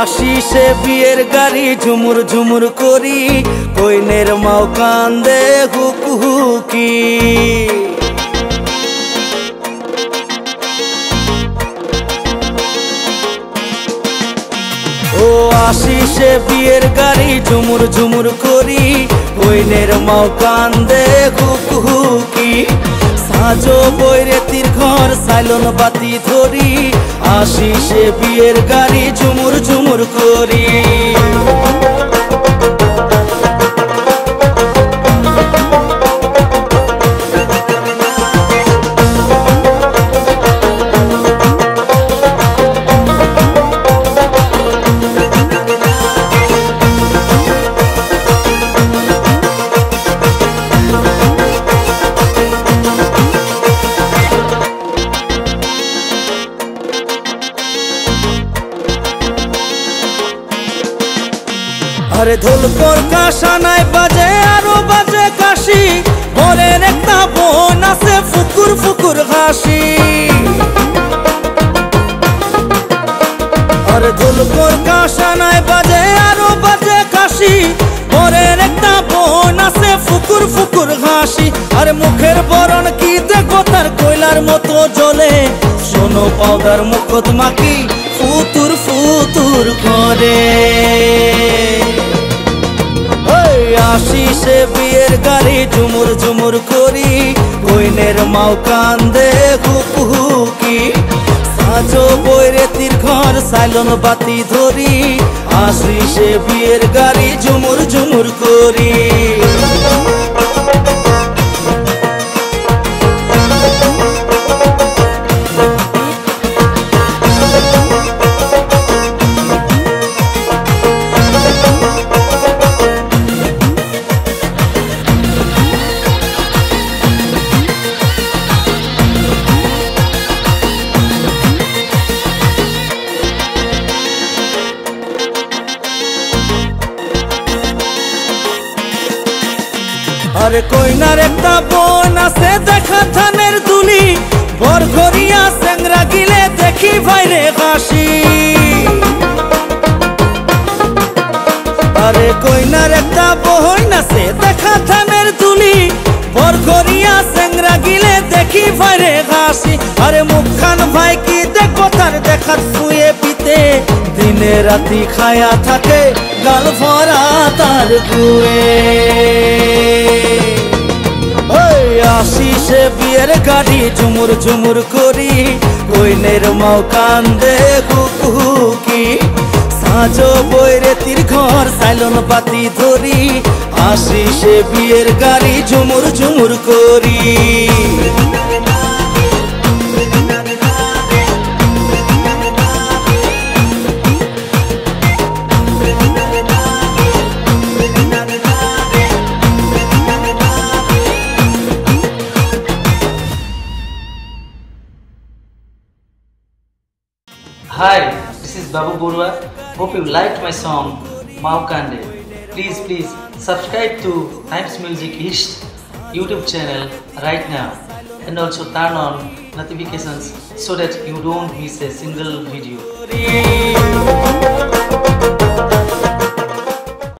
আশিসে বিয়ের গাড়ি, ঝুমুর ঝুমুর করি, কইনের মাও কান্দে হুক হুকি ও আশিসে বিয়ের গাড়ি, ঝুমুর ঝুমুর করি, কইনের মাও কান্দে হুক হুকি সাজো বৈরেতির ঘর সাইলন বাতি ধরি। আশিসে বিয়ের গাড়ি ঝুমুর ঝুমুর করি। আরে ঢোলকর কাশানায় বাজে, আরও বাজে কাশি। বরের একটা বোন আছে, ফুকুর ফুকুর হাসি। আরে ঢোলকর কাশানায় বাজে, আরও বাজে কাশি। বরের একটা বোন আছে, ফুকুর ফুকুর হাসি। আরে মুখের বরণ কি দেখো তার কয়লার মতো জ্বলে শোনো পাউডার মুখত মাকি ফুতুর ফুতুর করে। আশিসে বিয়ের গাড়ি ঝুমুর ঝুমুর করি। কইনের মাও কান্দে হুকুহুকি। সাজো বইরে তীর ঘর, সাইলন বাতি ধরি। আশিসে বিয়ের গাড়ি ঝুমুর ঝুমুর করি। আরে কইনার একটা বোন আছে, দেখা থানের দুলি বর ঘরিয়া সেংরা গিলে দেখি ভাইরে হাসি। আরে কইনার একটা বোন আছে, দেখা থানের দুলি বর ঘরিয়া সেংরা গিলে দেখি ভাইরে হাসি। আরে মুখখান ভাই কি দেখো তার দেখাত শুয়ে পিতে। দিনে রাতি খায়া থাকে গাল ভরা তার গুয়ে আশিসে বিয়ের গাড়ি ঝুমুর ঝুমুর করি, কইনের মাও কান্দে হুকি সাজো বৈরে তীর ঘর, সাইলন বাতি ধরি, আশিসে বিয়ের গাড়ি ঝুমুর ঝুমুর করি। Hi, this is Babu Borua. Hope you liked my song Maukande. Please, please subscribe to Times Music East YouTube channel right now and also turn on notifications so that you don't miss a single video.